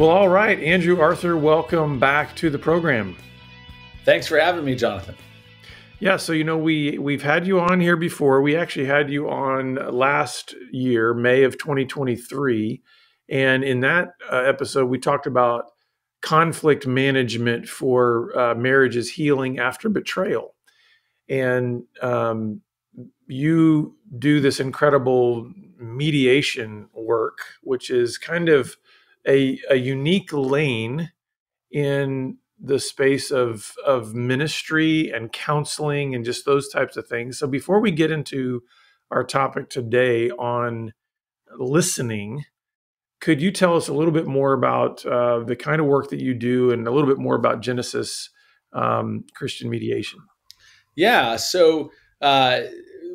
Well, all right, Andrew Arthur, welcome back to the program. Thanks for having me, Jonathan. Yeah, so you know we we've had you on here before. We actually had you on last year, May of 2023, and in that uh, episode we talked about conflict management for uh, marriages healing after betrayal, and um, you do this incredible mediation work, which is kind of a, a unique lane in the space of of ministry and counseling and just those types of things. So before we get into our topic today on listening, could you tell us a little bit more about uh, the kind of work that you do and a little bit more about Genesis um, Christian Mediation? Yeah. So uh,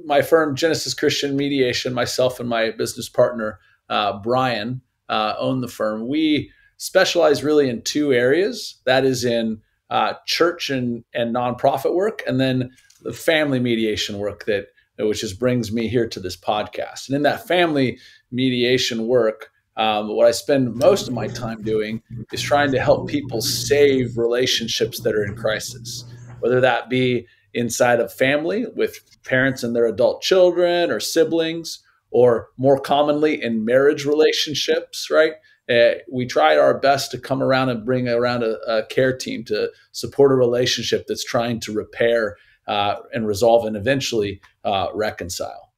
my firm Genesis Christian Mediation, myself and my business partner uh, Brian uh, own the firm. We specialize really in two areas. That is in uh, church and, and nonprofit work, and then the family mediation work that which just brings me here to this podcast. And in that family mediation work, um, what I spend most of my time doing is trying to help people save relationships that are in crisis, whether that be inside of family with parents and their adult children or siblings, or more commonly in marriage relationships, right? Uh, we tried our best to come around and bring around a, a, care team to support a relationship that's trying to repair uh, and resolve and eventually uh, reconcile.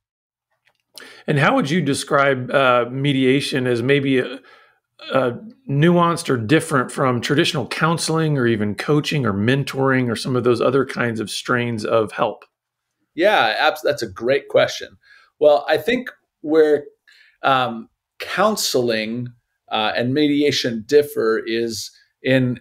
And how would you describe uh, mediation as maybe a, a nuanced or different from traditional counseling or even coaching or mentoring or some of those other kinds of strains of help? Yeah, that's a great question. Well, I think where um, counseling uh, and mediation differ is in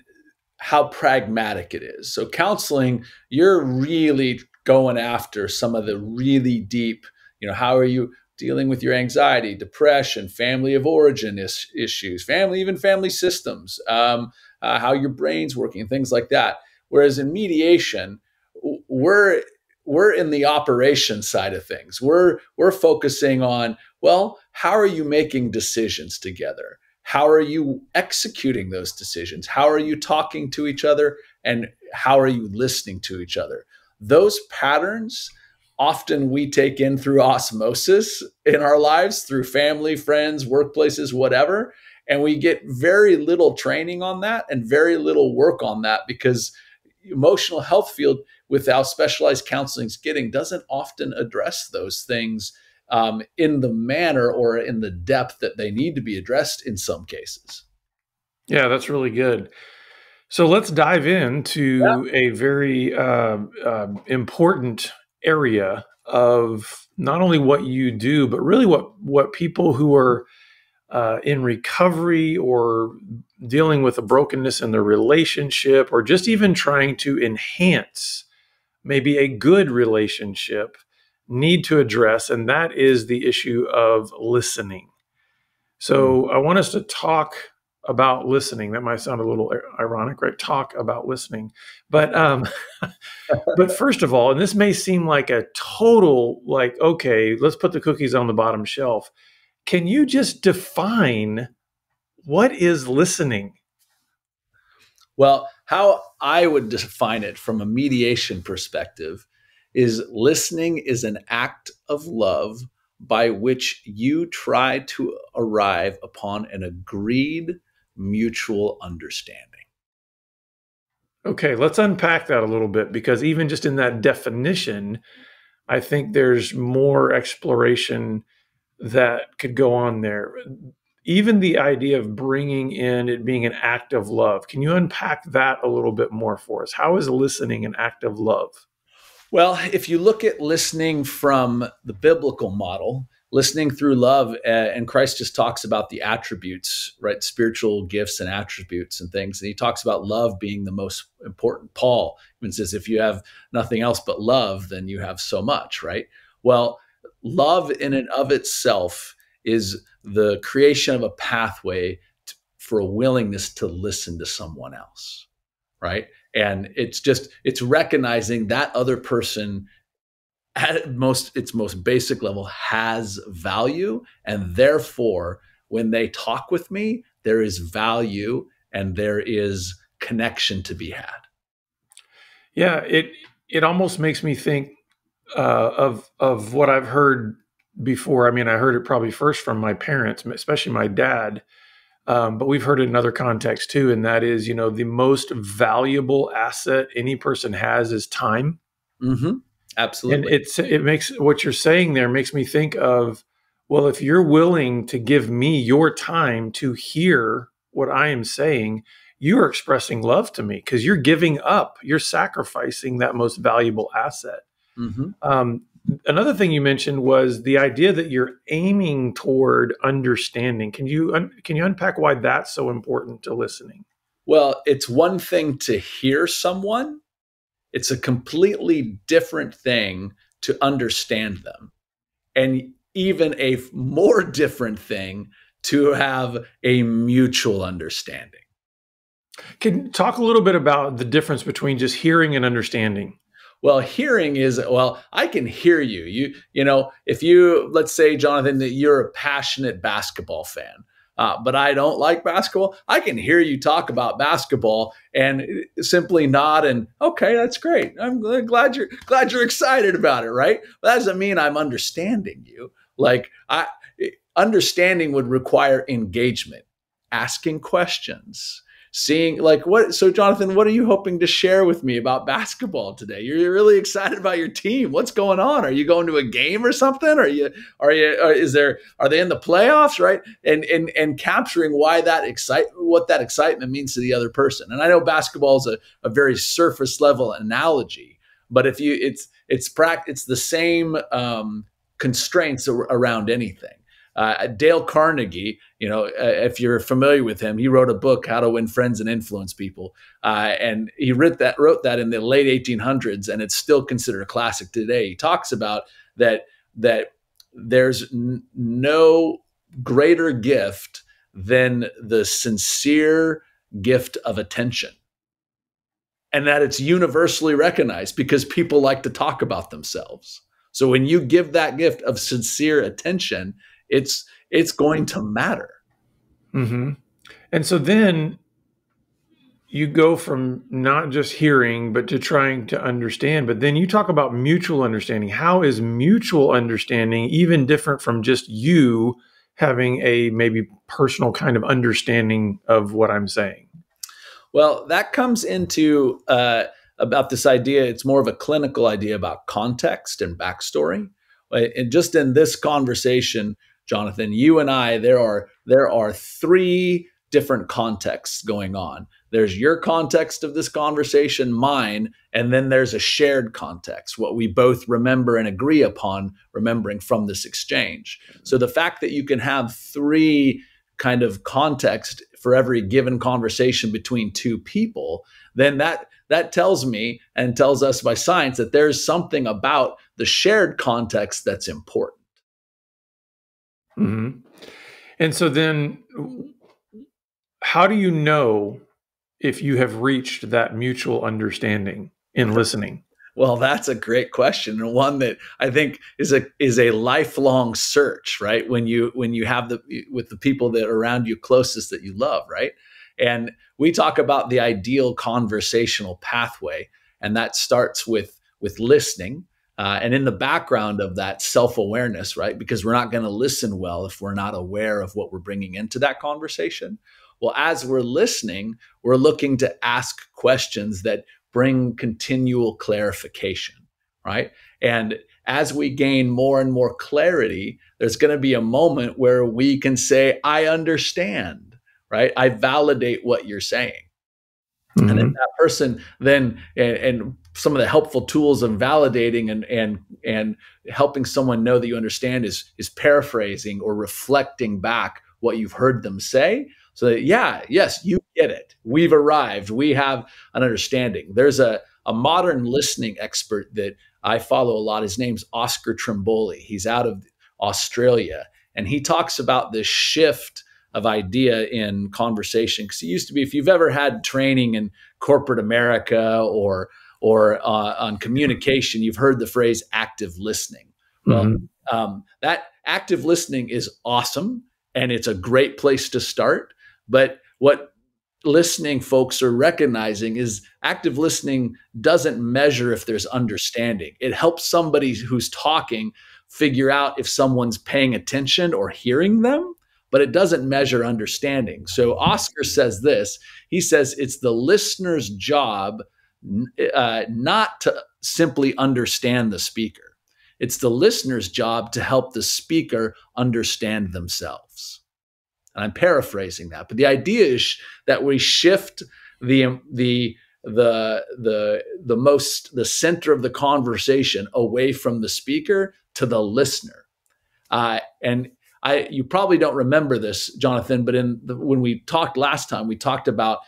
how pragmatic it is. So, counseling, you're really going after some of the really deep, you know, how are you dealing with your anxiety, depression, family of origin is- issues, family, even family systems, um, uh, how your brain's working, things like that. Whereas in mediation, we're we're in the operation side of things. We're we're focusing on well, how are you making decisions together? How are you executing those decisions? How are you talking to each other and how are you listening to each other? Those patterns often we take in through osmosis in our lives through family, friends, workplaces, whatever, and we get very little training on that and very little work on that because emotional health field without specialized counseling is getting doesn't often address those things um, in the manner or in the depth that they need to be addressed in some cases. Yeah, that's really good. So let's dive into yeah. a very uh, uh, important area of not only what you do, but really what what people who are uh, in recovery or dealing with a brokenness in their relationship, or just even trying to enhance maybe a good relationship need to address, and that is the issue of listening. So mm. I want us to talk about listening. That might sound a little ironic, right? Talk about listening, but um, but first of all, and this may seem like a total like okay, let's put the cookies on the bottom shelf. Can you just define what is listening? Well, how I would define it from a mediation perspective is listening is an act of love by which you try to arrive upon an agreed mutual understanding. Okay, let's unpack that a little bit because even just in that definition, I think there's more exploration that could go on there. Even the idea of bringing in it being an act of love. Can you unpack that a little bit more for us? How is listening an act of love? Well, if you look at listening from the biblical model, listening through love, uh, and Christ just talks about the attributes, right? Spiritual gifts and attributes and things. And he talks about love being the most important. Paul even says, if you have nothing else but love, then you have so much, right? Well, love in and of itself is the creation of a pathway to, for a willingness to listen to someone else, right? and it's just it's recognizing that other person at most its most basic level has value and therefore when they talk with me, there is value and there is connection to be had. Yeah, it it almost makes me think uh, of of what I've heard before. I mean, I heard it probably first from my parents, especially my dad. Um, but we've heard it in other contexts too, and that is, you know, the most valuable asset any person has is time. Mm-hmm. Absolutely, and it's it makes what you're saying there makes me think of, well, if you're willing to give me your time to hear what I am saying, you are expressing love to me because you're giving up, you're sacrificing that most valuable asset. Mm-hmm. Um, another thing you mentioned was the idea that you're aiming toward understanding. Can you un- can you unpack why that's so important to listening? Well, it's one thing to hear someone. It's a completely different thing to understand them. And even a more different thing to have a mutual understanding. Can talk a little bit about the difference between just hearing and understanding. Well, hearing is well, I can hear you. You you know, if you let's say Jonathan that you're a passionate basketball fan, uh, but I don't like basketball. I can hear you talk about basketball and simply nod and okay, that's great. I'm glad you're glad you're excited about it, right? But that doesn't mean I'm understanding you. Like I understanding would require engagement, asking questions, seeing like what so jonathan what are you hoping to share with me about basketball today? You're really excited about your team. What's going on? Are you going to a game or something? Are you are you are, is there are they in the playoffs right? And and and capturing why that excite what that excitement means to the other person. And i know basketball is a, a very surface level analogy but if you it's it's prac it's the same um, constraints around anything uh, Dale Carnegie, you know, uh, if you're familiar with him, he wrote a book, How to Win Friends and Influence People, uh, and he wrote that wrote that in the late 1800s, and it's still considered a classic today. He talks about that that there's n- no greater gift than the sincere gift of attention. And that it's universally recognized because people like to talk about themselves. So when you give that gift of sincere attention, it's it's going to matter. Mm-hmm. And so then you go from not just hearing, but to trying to understand. But then you talk about mutual understanding. How is mutual understanding even different from just you having a maybe personal kind of understanding of what I'm saying? Well, that comes into uh, about this idea. It's more of a clinical idea about context and backstory. And just in this conversation, Jonathan, you and I, there are there are three different contexts going on. There's your context of this conversation, mine, and then there's a shared context, what we both remember and agree upon remembering from this exchange. So the fact that you can have three kind of context for every given conversation between two people, then that that tells me and tells us by science that there's something about the shared context that's important. Mm-hmm. And so then, how do you know if you have reached that mutual understanding in listening? Well, that's a great question and one that I think is a is a lifelong search, right? When you when you have the with the people that are around you closest that you love, right? And we talk about the ideal conversational pathway, and that starts with with listening, uh, and in the background of that self awareness, right? Because we're not going to listen well if we're not aware of what we're bringing into that conversation. Well, as we're listening, we're looking to ask questions that bring continual clarification, right? And as we gain more and more clarity, there's going to be a moment where we can say, I understand, right? I validate what you're saying. Mm-hmm. And then that person then and, and, some of the helpful tools of validating and and and helping someone know that you understand is is paraphrasing or reflecting back what you've heard them say. So that, yeah, yes, you get it. We've arrived. We have an understanding. There's a a modern listening expert that I follow a lot. His name's Oscar Trimboli. He's out of Australia, and he talks about this shift of idea in conversation. Because it used to be, if you've ever had training in corporate America or or uh, on communication, you've heard the phrase active listening. Well, mm-hmm. um, that active listening is awesome and it's a great place to start. But what listening folks are recognizing is active listening doesn't measure if there's understanding. It helps somebody who's talking figure out if someone's paying attention or hearing them, but it doesn't measure understanding. So Oscar says this he says it's the listener's job uh, not to simply understand the speaker, it's the listener's job to help the speaker understand themselves. And I'm paraphrasing that, but the idea is that we shift the the the the the most the center of the conversation away from the speaker to the listener. Uh, and I you probably don't remember this, Jonathan, but in the, when we talked last time, we talked about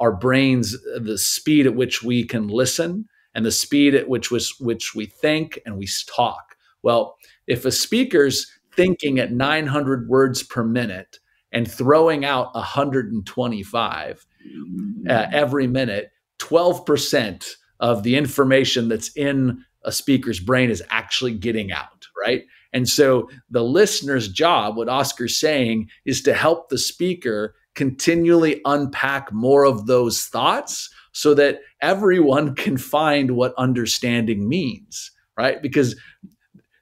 our brains, the speed at which we can listen, and the speed at which was which we think and we talk. Well, if a speaker's thinking at 900 words per minute and throwing out 125 uh, every minute, 12% of the information that's in a speaker's brain is actually getting out, right? And so the listener's job, what Oscar's saying, is to help the speaker continually unpack more of those thoughts so that everyone can find what understanding means, right? Because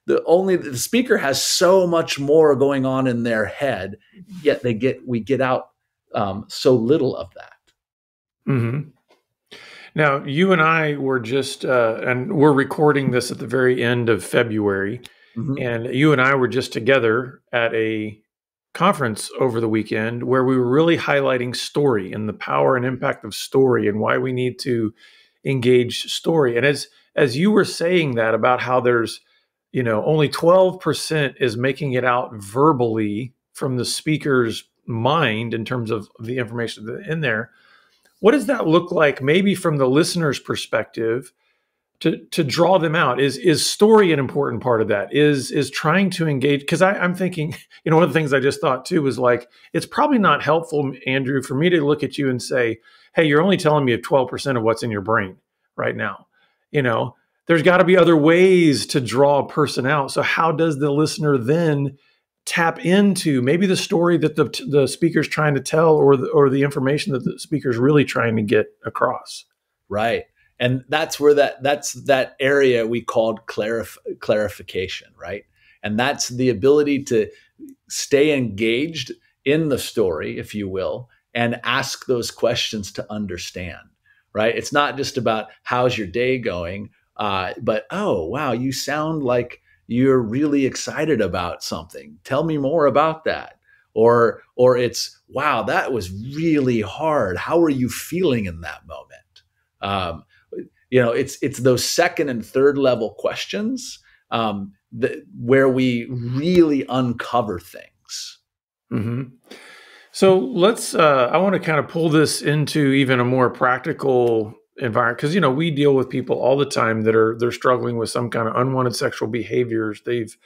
the only the speaker has so much more going on in their head yet they get we get out um, so little of that mm-hmm. now you and i were just uh, and we're recording this at the very end of february mm-hmm. and you and i were just together at a conference over the weekend where we were really highlighting story and the power and impact of story and why we need to engage story and as as you were saying that about how there's you know, only 12% is making it out verbally from the speaker's mind in terms of the information in there. What does that look like, maybe from the listener's perspective, to to draw them out? Is is story an important part of that? Is is trying to engage? Because I'm thinking, you know, one of the things I just thought too was like, it's probably not helpful, Andrew, for me to look at you and say, "Hey, you're only telling me of 12% of what's in your brain right now." You know, there's got to be other ways to draw a person out. So how does the listener then tap into maybe the story that the the speaker's trying to tell, or the, or the information that the speaker's really trying to get across? Right, and that's where that that's that area we called clarif- clarification, right? And that's the ability to stay engaged in the story, if you will, and ask those questions to understand. Right? It's not just about how's your day going uh, but oh, wow, you sound like you're really excited about something. Tell me more about that. Or, or it's wow, that was really hard. How are you feeling in that moment? Um, you know, it's it's those second and third level questions um, that, where we really uncover things. Mm-hmm. So let's. Uh, I want to kind of pull this into even a more practical environment because you know we deal with people all the time that are they're struggling with some kind of unwanted sexual behaviors they've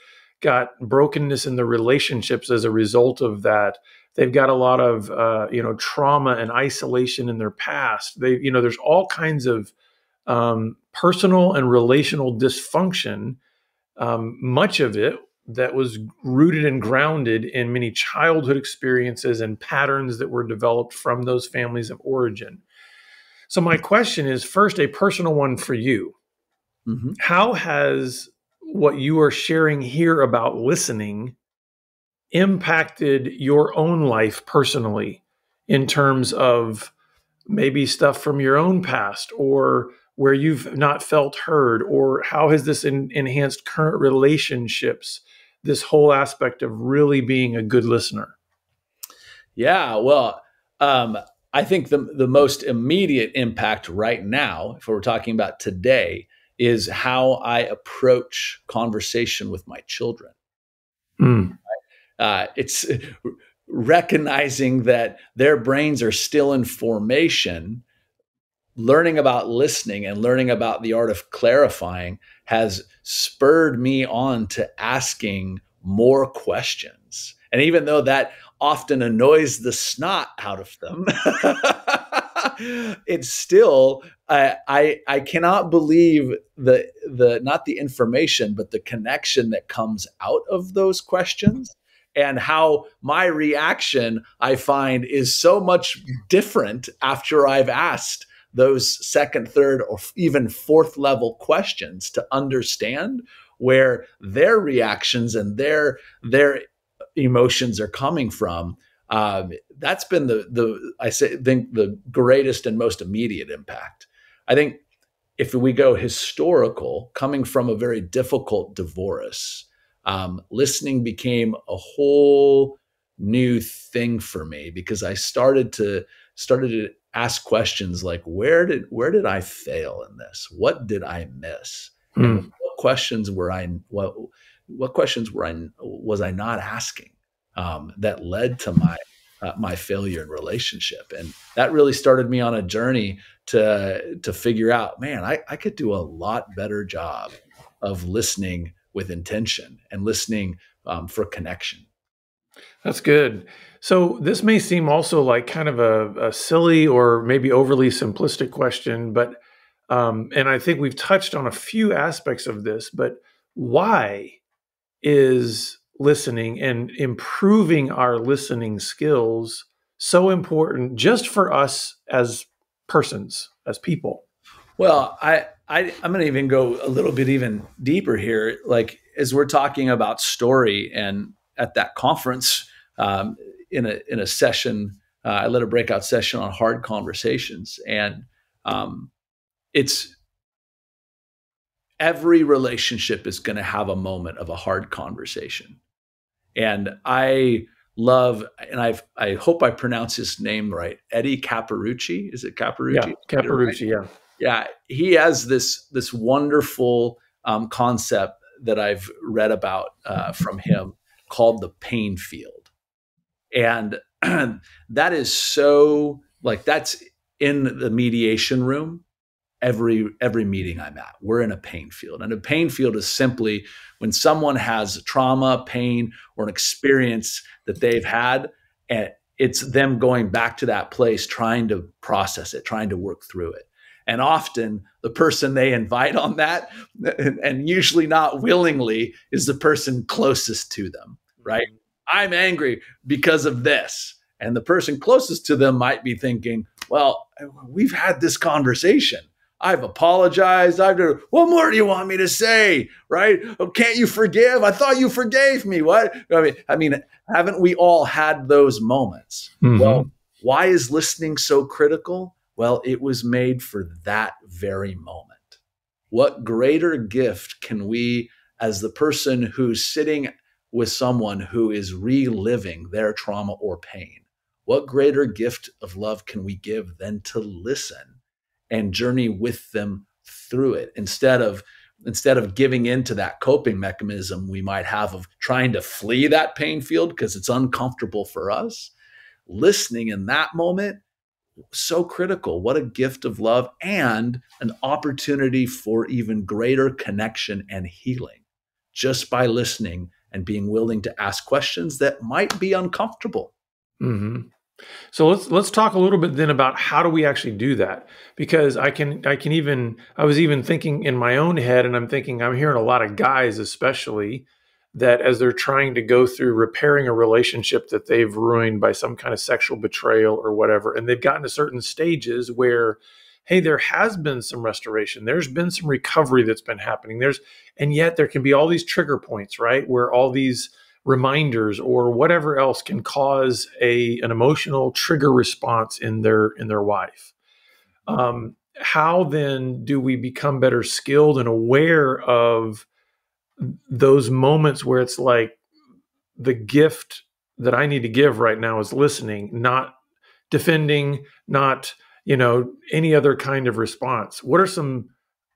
got brokenness in the relationships as a result of that they've got a lot of uh, you know trauma and isolation in their past they you know there's all kinds of um, personal and relational dysfunction um, much of it that was rooted and grounded in many childhood experiences and patterns that were developed from those families of origin so my question is first a personal one for you. Mm-hmm. How has what you are sharing here about listening impacted your own life personally in terms of maybe stuff from your own past or where you've not felt heard or how has this in, enhanced current relationships this whole aspect of really being a good listener yeah well um, I think the, the most immediate impact right now, if we're talking about today, is how I approach conversation with my children. Mm. Uh, it's recognizing that their brains are still in formation. Learning about listening and learning about the art of clarifying has spurred me on to asking more questions. And even though that often annoys the snot out of them. it's still I, I I cannot believe the the not the information but the connection that comes out of those questions and how my reaction I find is so much different after I've asked those second, third, or even fourth level questions to understand where their reactions and their their emotions are coming from. Um, that's been the the I say think the greatest and most immediate impact. I think if we go historical, coming from a very difficult divorce, um, listening became a whole new thing for me because I started to started to ask questions like where did where did I fail in this? What did I miss? Mm. What questions were I what what questions were I was I not asking um, that led to my uh, my failure in relationship? And that really started me on a journey to to figure out, man, I, I could do a lot better job of listening with intention and listening um, for connection. That's good. So this may seem also like kind of a, a silly or maybe overly simplistic question, but um, and I think we've touched on a few aspects of this, but why is listening and improving our listening skills so important just for us as persons, as people? Well, I, I I'm going to even go a little bit even deeper here. Like as we're talking about story, and at that conference, um, in a in a session, uh, I led a breakout session on hard conversations, and um, it's every relationship is going to have a moment of a hard conversation, and I love, and I I hope I pronounce his name right, Eddie Capparucci. Is it Capparucci? Yeah, Capparucci. Yeah, yeah. He has this this wonderful um, concept that I've read about uh, from him called the pain field, and that is so like that's in the mediation room every every meeting I'm at. We're in a pain field. And a pain field is simply when someone has trauma, pain, or an experience that they've had, and it's them going back to that place, trying to process it, trying to work through it. And often the person they invite on that, and usually not willingly, is the person closest to them, right? I'm angry because of this. And the person closest to them might be thinking, well, we've had this conversation. I've apologized. I've done, what more do you want me to say? Right? Oh, can't you forgive? I thought you forgave me. What? I mean, I mean, haven't we all had those moments? Mm-hmm. Well, why is listening so critical? Well, it was made for that very moment. What greater gift can we, as the person who's sitting with someone who is reliving their trauma or pain, what greater gift of love can we give than to listen and journey with them through it instead of instead of giving into that coping mechanism we might have of trying to flee that pain field because it's uncomfortable for us listening in that moment so critical what a gift of love and an opportunity for even greater connection and healing just by listening and being willing to ask questions that might be uncomfortable mm-hmm. So let's let's talk a little bit then about how do we actually do that? Because I can I can even I was even thinking in my own head and I'm thinking I'm hearing a lot of guys especially that as they're trying to go through repairing a relationship that they've ruined by some kind of sexual betrayal or whatever and they've gotten to certain stages where hey there has been some restoration. There's been some recovery that's been happening. There's and yet there can be all these trigger points right where all these reminders or whatever else can cause a an emotional trigger response in their in their wife. Um, how then do we become better skilled and aware of those moments where it's like the gift that i need to give right now is listening not defending not you know any other kind of response. What are some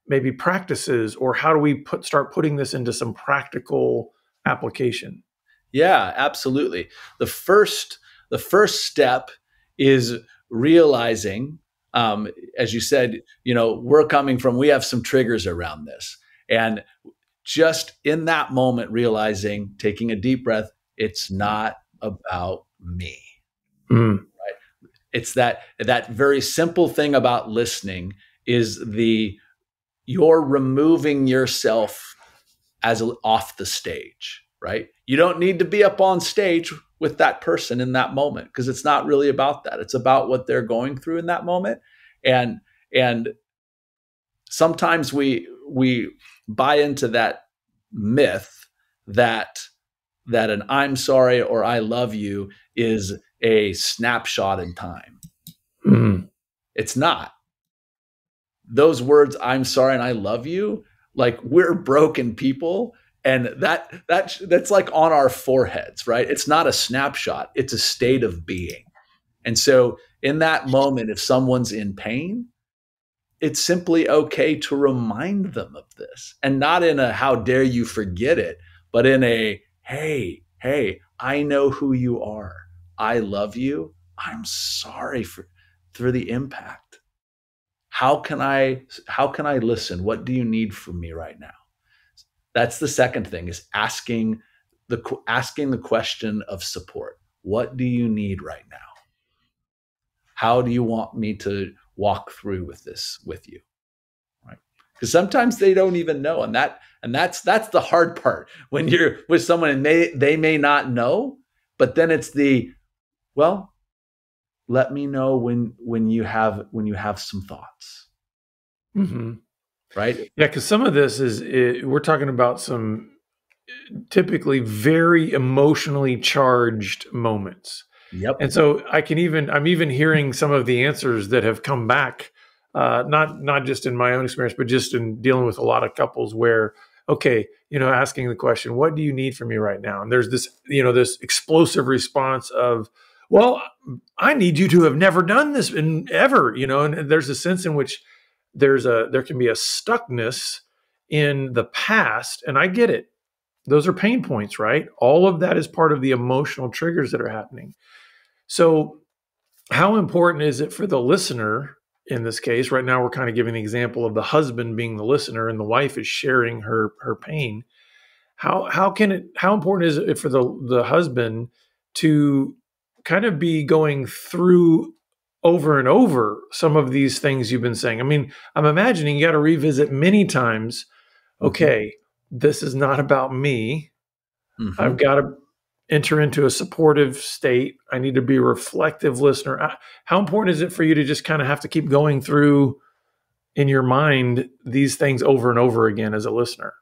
maybe practices or how do we put start putting this into some practical application? Yeah, absolutely. The first the first step is realizing, um, as you said, you know, we're coming from we have some triggers around this, and just in that moment, realizing, taking a deep breath, it's not about me. Mm. Right? It's that that very simple thing about listening is the you're removing yourself as off the stage right? You don't need to be up on stage with that person in that moment because it's not really about that. It's about what they're going through in that moment. And and sometimes we we buy into that myth that that an I'm sorry or I love you is a snapshot in time. Mm-hmm. It's not. Those words, I'm sorry and I love you, like we're broken people and that that that's like on our foreheads right it's not a snapshot it's a state of being and so in that moment if someone's in pain it's simply okay to remind them of this and not in a how dare you forget it but in a hey hey i know who you are. I love you. I'm sorry for for the impact. How can i how can i listen? What do you need from me right now? That's the second thing is asking the asking the question of support. What do you need right now? How do you want me to walk through with this with you? Right? Because sometimes they don't even know, and that and that's that's the hard part when you're with someone and they they may not know, but then it's the well, let me know when when you have when you have some thoughts. Mm-hmm right? Yeah, because some of this is it, we're talking about some typically very emotionally charged moments. Yep. And so I can even I'm even hearing some of the answers that have come back, uh, not not just in my own experience, but just in dealing with a lot of couples where okay, you know, asking the question, what do you need from me right now? And there's this, you know, this explosive response of, well, I need you to have never done this in ever, you know, and there's a sense in which there's a there can be a stuckness in the past and i get it those are pain points right all of that is part of the emotional triggers that are happening so how important is it for the listener in this case right now we're kind of giving the example of the husband being the listener and the wife is sharing her her pain how how can it how important is it for the the husband to kind of be going through over and over some of these things you've been saying. I mean, I'm imagining you got to revisit many times. Mm-hmm. Okay, this is not about me. Mm-hmm. I've got to enter into a supportive state. I need to be a reflective listener. How important is it for you to just kind of have to keep going through in your mind these things over and over again as a listener?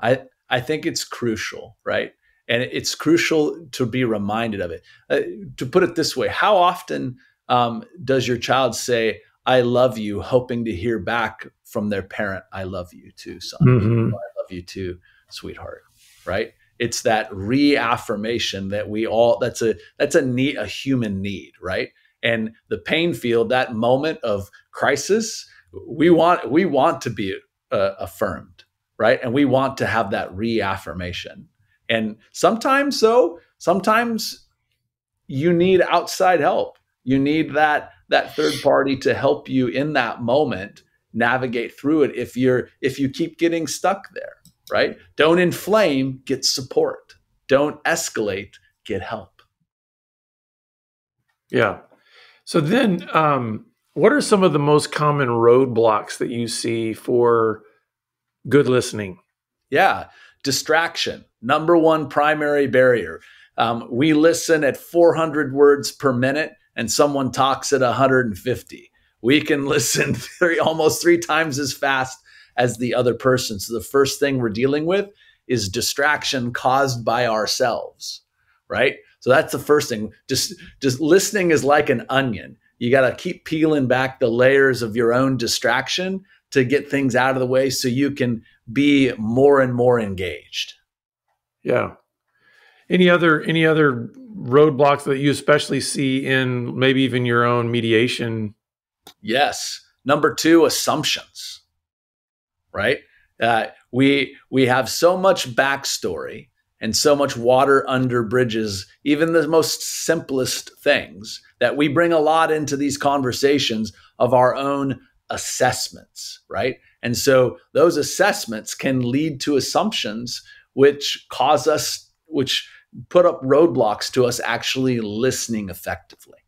I I think it's crucial, right? And it's crucial to be reminded of it. Uh, to put it this way, how often um, does your child say, I love you, hoping to hear back from their parent, I love you too, son. Mm-hmm. Love you too, sweetheart. Right? It's that reaffirmation that we all that's a that's a need a human need, right? And the pain field, that moment of crisis, we want we want to be uh, affirmed, right? And we want to have that reaffirmation. And sometimes so, sometimes you need outside help you need that that third party to help you in that moment navigate through it if you're if you keep getting stuck there right? Don't inflame get support. Don't escalate get help. Yeah. So then um what are some of the most common roadblocks that you see for good listening? Yeah. Distraction number one primary barrier. Um, we listen at 400 words per minute and someone talks at 150. We can listen three, almost three times as fast as the other person. So the first thing we're dealing with is distraction caused by ourselves, right? So that's the first thing. Just just listening is like an onion. You got to keep peeling back the layers of your own distraction to get things out of the way so you can be more and more engaged. Yeah. Any other any other roadblocks that you especially see in maybe even your own mediation? Yes. Number two, assumptions. Right. Uh, we we have so much backstory and so much water under bridges, even the most simplest things, that we bring a lot into these conversations of our own assessments, right? And so those assessments can lead to assumptions which cause us, which put up roadblocks to us actually listening effectively.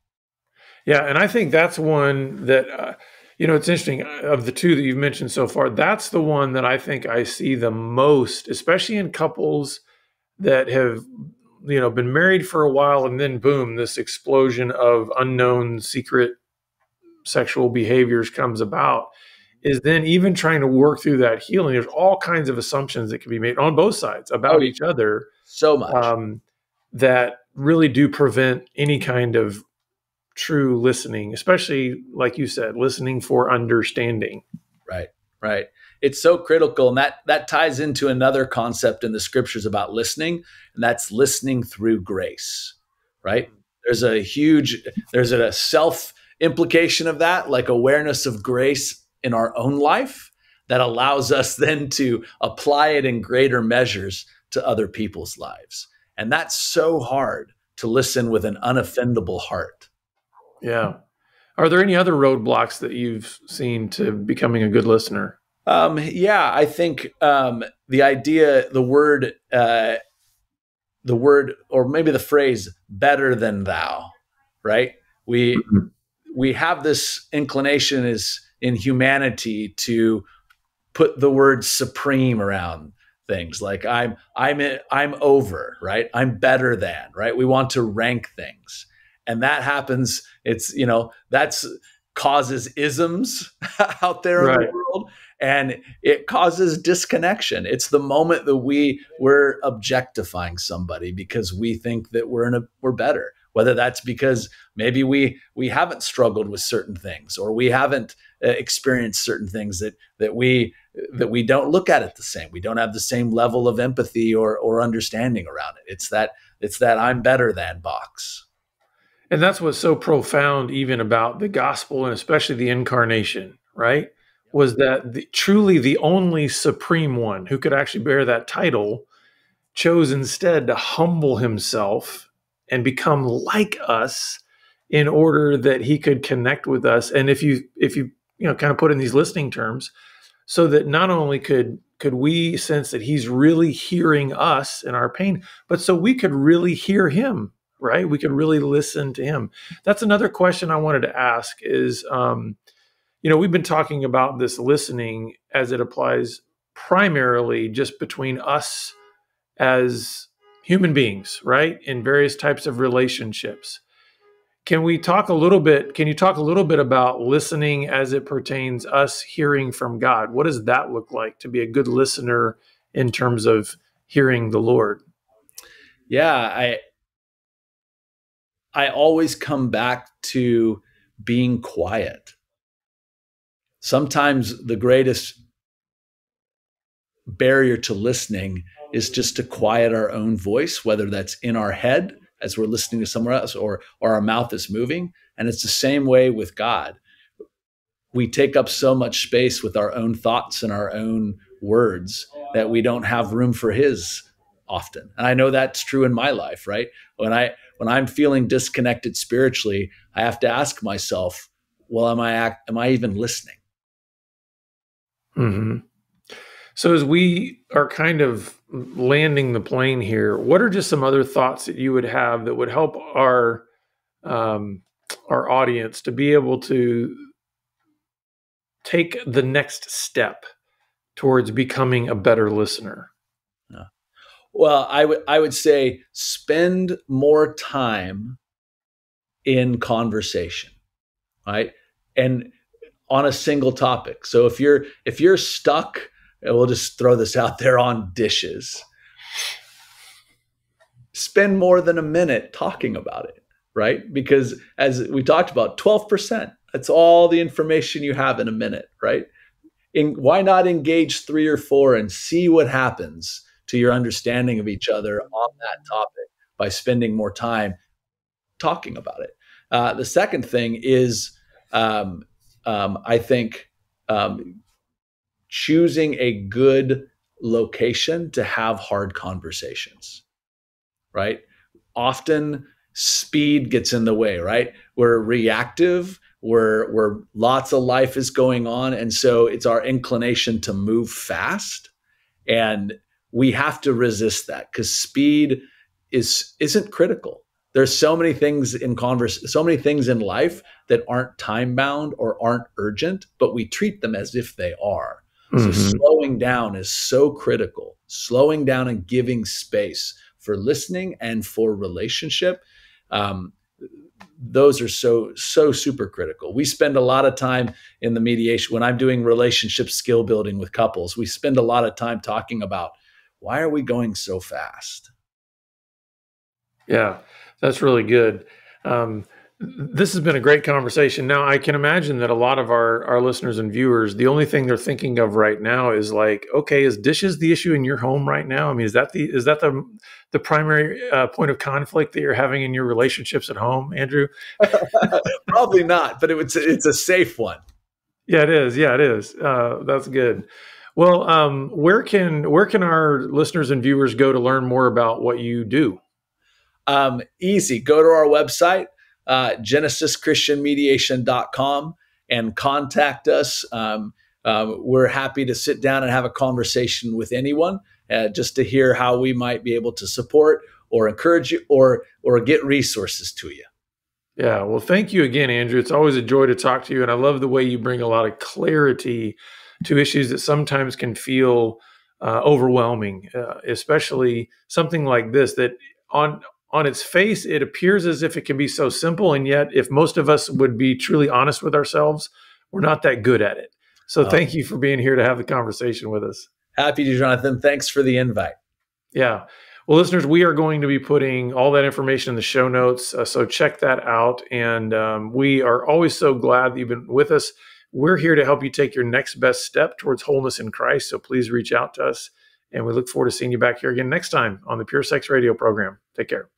Yeah, and I think that's one that uh, you know it's interesting uh, of the two that you've mentioned so far. That's the one that I think I see the most, especially in couples that have you know been married for a while and then boom this explosion of unknown secret sexual behaviors comes about is then even trying to work through that healing there's all kinds of assumptions that can be made on both sides about oh, each other so much um, that really do prevent any kind of true listening especially like you said listening for understanding. Right right. It's so critical and that that ties into another concept in the scriptures about listening and that's listening through grace right? There's a huge there's a self implication of that like awareness of grace in our own life that allows us then to apply it in greater measures to other people's lives. And that's so hard to listen with an unoffendable heart yeah. Are there any other roadblocks that you've seen to becoming a good listener? Um, yeah, I think um, the idea, the word, uh, the word, or maybe the phrase "better than thou," right? We mm-hmm. we have this inclination is in humanity to put the word supreme around things like i'm i'm i'm over right? I'm better than right? We want to rank things and that happens it's you know that's causes isms out there right. in the world and it causes disconnection. It's the moment that we we're objectifying somebody because we think that we're in a we're better whether that's because maybe we we haven't struggled with certain things or we haven't uh, experienced certain things that that we that we don't look at it the same. We don't have the same level of empathy or or understanding around it. It's that it's that i'm better than box and that's what's so profound even about the gospel and especially the incarnation right? Was that the, truly the only supreme one who could actually bear that title chose instead to humble himself and become like us in order that he could connect with us. And if you if you you know kind of put in these listening terms so that not only could could we sense that he's really hearing us in our pain but so we could really hear him right we can really listen to him that's another question i wanted to ask is um, you know, we've been talking about this listening as it applies primarily just between us as human beings, right? In various types of relationships. Can we talk a little bit? Can you talk a little bit about listening as it pertains us hearing from God? What does that look like to be a good listener in terms of hearing the Lord? Yeah, I I always come back to being quiet sometimes the greatest barrier to listening is just to quiet our own voice, whether that's in our head as we're listening to somewhere else or, or our mouth is moving. And it's the same way with God. We take up so much space with our own thoughts and our own words that we don't have room for His often. And I know that's true in my life, right? When I when I'm feeling disconnected spiritually, I have to ask myself, well, am I act, am I even listening? Mm-hmm. So as we are kind of landing the plane here, what are just some other thoughts that you would have that would help our um, our audience to be able to take the next step towards becoming a better listener? Well, I would I would say spend more time in conversation, right? And on a single topic. So if you're if you're stuck, we'll just throw this out there on dishes. Spend more than a minute talking about it, right? Because as we talked about, 12%, that's all the information you have in a minute, right? In, why not engage three or four and see what happens to your understanding of each other on that topic by spending more time talking about it? Uh, the second thing is um, um, I think um, choosing a good location to have hard conversations, right? Often speed gets in the way, right? We're reactive, we're, we're lots of life is going on, and so it's our inclination to move fast, and we have to resist that because speed is isn't critical there's so many things in converse so many things in life that aren't time bound or aren't urgent but we treat them as if they are mm-hmm. so slowing down is so critical slowing down and giving space for listening and for relationship. Um, those are so so super critical. We spend a lot of time in the mediation when I'm doing relationship skill building with couples. We spend a lot of time talking about why are we going so fast? Yeah, that's really good. Um, this has been a great conversation. Now, I can imagine that a lot of our, our listeners and viewers, the only thing they're thinking of right now is like, okay, is dishes the issue in your home right now? I mean, is that the is that the the primary uh, point of conflict that you're having in your relationships at home, Andrew? Probably not, but it, it's it's a safe one. Yeah, it is. Yeah, it is. Uh, that's good. Well, um, where can where can our listeners and viewers go to learn more about what you do? Um, easy. Go to our website uh, genesischristianmediation.com and contact us. Um, uh, we're happy to sit down and have a conversation with anyone uh, just to hear how we might be able to support or encourage you or or get resources to you. Yeah, well, thank you again, Andrew. It's always a joy to talk to you, and I love the way you bring a lot of clarity to issues that sometimes can feel uh, overwhelming, uh, especially something like this that on on its face, it appears as if it can be so simple. And yet, if most of us would be truly honest with ourselves, we're not that good at it. So, uh, thank you for being here to have the conversation with us. Happy to, Jonathan. Thanks for the invite. Yeah. Well, listeners, we are going to be putting all that information in the show notes. Uh, so, check that out. And um, we are always so glad that you've been with us. We're here to help you take your next best step towards wholeness in Christ. So, please reach out to us. And we look forward to seeing you back here again next time on the Pure Sex Radio program. Take care.